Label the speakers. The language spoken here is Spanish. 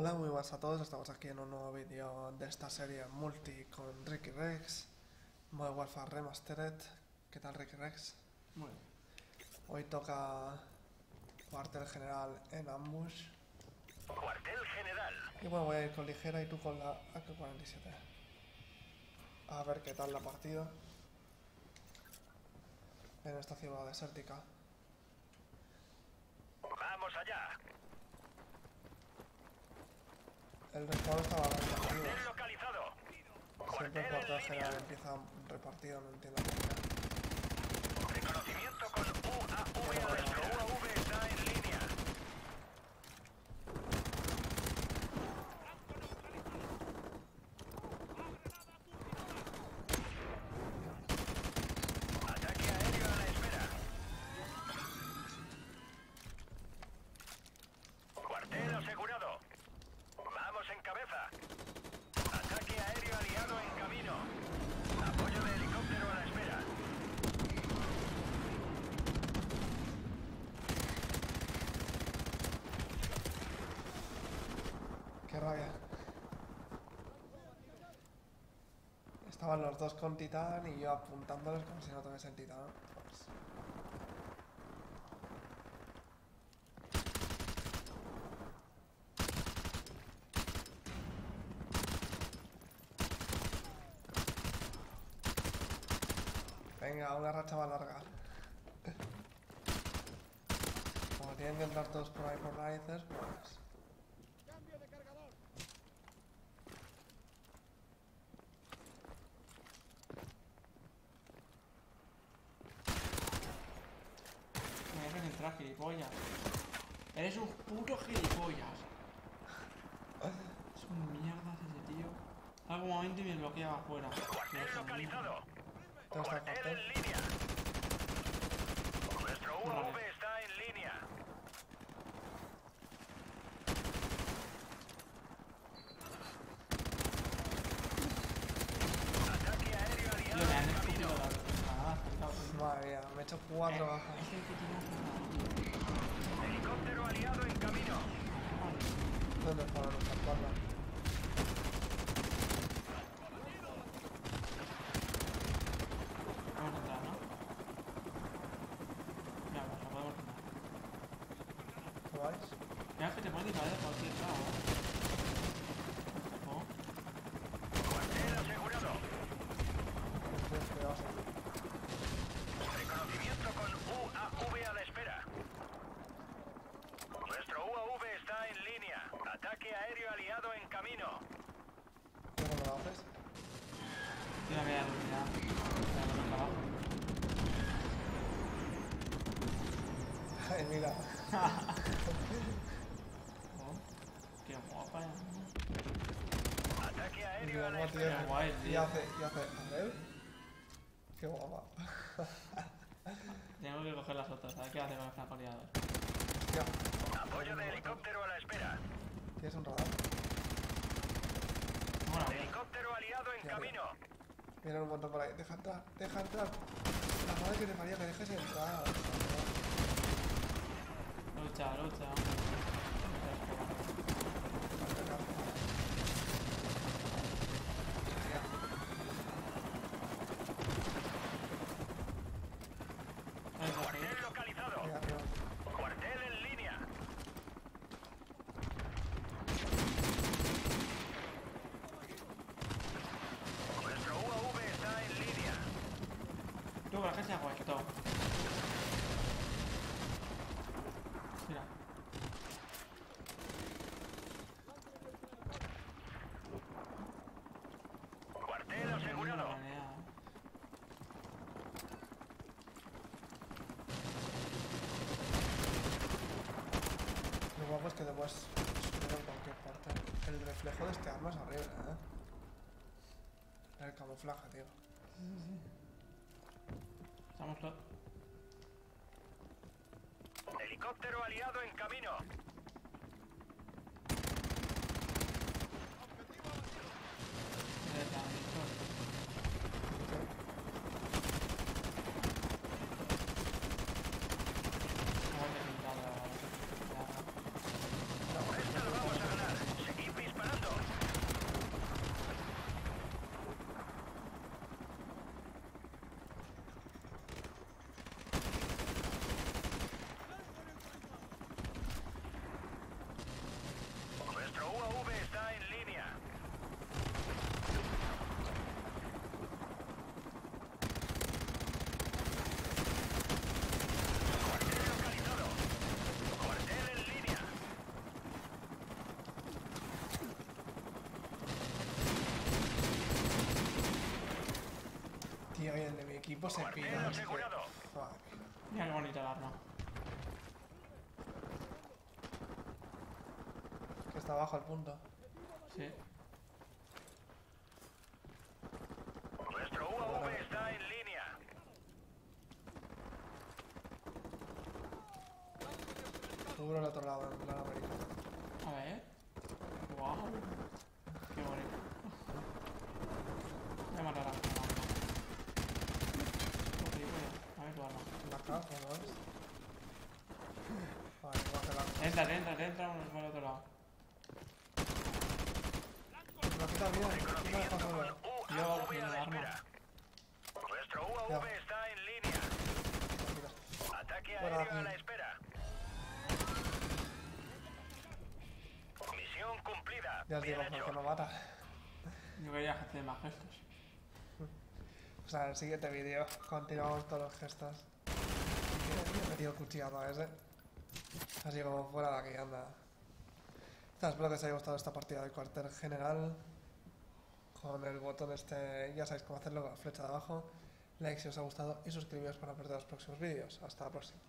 Speaker 1: Hola, muy buenas a todos, estamos aquí en un nuevo vídeo de esta serie multi con Ricky Rex, Modern Warfare Remastered. ¿Qué tal Ricky Rex?
Speaker 2: Muy bien.
Speaker 1: Hoy toca cuartel general en ambush.
Speaker 3: Cuartel general.
Speaker 1: Y bueno, voy a ir con ligera y tú con la AK-47. A ver qué tal la partida en esta ciudad desértica.
Speaker 3: Vamos allá.
Speaker 1: El respawn estaba repartido. Siempre el
Speaker 3: Cuartel
Speaker 1: cuartel
Speaker 3: en
Speaker 1: general empieza repartido, no entiendo por qué.
Speaker 3: Reconocimiento con UAV a nuestro UAV está en línea. Ataque aéreo a la espera. Cuartel asegurado. Vamos en cabeza. Ataque aéreo aliado en camino. Apoyo de helicóptero a la espera.
Speaker 1: Qué rabia. Estaban los dos con titán y yo apuntándoles como si no tuviesen titán. Venga, una racha más larga. Como tienen que entrar todos por ahí por narices, pues...
Speaker 2: Gilipollas. Eres un puto gilipollas. Es un mierda ese tío. Algún momento y me bloqueaba afuera.
Speaker 3: Cuartel localizado. Cuartel en línea. Nuestro UAV está en línea. Ataque aéreo
Speaker 2: Tío,
Speaker 3: aliado
Speaker 2: me han
Speaker 3: en
Speaker 2: escupido
Speaker 3: camino.
Speaker 2: las granadas,
Speaker 1: me he hecho cuatro
Speaker 2: Eh,
Speaker 1: bajas.
Speaker 3: Helicóptero aliado en camino.
Speaker 1: ¿Dónde está nuestra espalda?
Speaker 2: Vamos a entrar, ¿no? Ya, pues lo podemos entrar.
Speaker 1: ¿Qué vais?
Speaker 2: Mira que te puedes disparar de cualquier lado, ¿eh? Oh,
Speaker 3: Cuartel asegurado.
Speaker 1: Estoy cuidadoso.
Speaker 3: Reconocimiento con UAV a la espera. Nuestro UAV está en línea. Ataque aéreo aliado en camino.
Speaker 1: ¿Cómo lo haces?
Speaker 2: Por el trabajo.
Speaker 1: Ay, mira.
Speaker 2: Oh, qué guapa, ¿eh?
Speaker 3: Ataque aéreo a la
Speaker 2: guay,
Speaker 1: Y
Speaker 2: tío.
Speaker 1: hace, y hace. A ver. Qué guapa.
Speaker 2: Tengo que coger las otras, ¿sabes qué hace con
Speaker 3: Apoyo de helicóptero a la espera.
Speaker 1: ¿tienes un radar?
Speaker 3: Helicóptero aliado en camino.
Speaker 1: Viene un montón por ahí. Deja entrar, deja entrar. La madre que te paría que dejes entrar.
Speaker 2: lucha, lucha. Ahí está,
Speaker 3: Cuartel
Speaker 2: ahí.
Speaker 3: localizado.
Speaker 1: Ahí arriba.
Speaker 3: Cuartel en línea. Nuestro UAV está en línea.
Speaker 2: Tú, que la gente se ha puesto. Mira.
Speaker 3: Cuartel asegurado.
Speaker 1: Lo guapo es que te puedes subir en cualquier parte. El reflejo de este arma es horrible, ¿eh? El camuflaje, tío.
Speaker 2: Estamos todos.
Speaker 3: Helicóptero aliado en camino.
Speaker 2: Ya está, listo. Vamos a intentar,
Speaker 1: No se pira. es que-
Speaker 3: asegurado.
Speaker 1: Fuck.
Speaker 2: Mira qué bonita el arma.
Speaker 1: Que está abajo el punto.
Speaker 2: Sí.
Speaker 3: Nuestro UAV está en línea.
Speaker 1: Seguro al otro lado, en la América.
Speaker 2: A ver. Wow. Qué bonito. Voy a matar a mi arma. Oh, gilipollas. A ver tu arma.
Speaker 1: La caja, ¿no es? Vale, va a
Speaker 2: Entra, entra, entra por el otro lado.
Speaker 1: La quita bien, ¿quién me?
Speaker 2: Yo cogiendo el
Speaker 3: la
Speaker 2: arma.
Speaker 3: Nuestro UAV
Speaker 1: Ya.
Speaker 3: está en línea. Ataque aéreo a la espera. Misión cumplida.
Speaker 1: Ya os digo, porque no mata.
Speaker 2: Yo quería hacer más gestos.
Speaker 1: O sea, en el siguiente vídeo continuamos todos los gestos. Y he metido cuchillado a ese. Así como fuera de aquí, anda. Espero que os haya gustado esta partida del cuartel general. Con el botón este, ya sabéis cómo hacerlo, con la flecha de abajo. Like si os ha gustado y suscribiros para no perder los próximos vídeos. Hasta la próxima.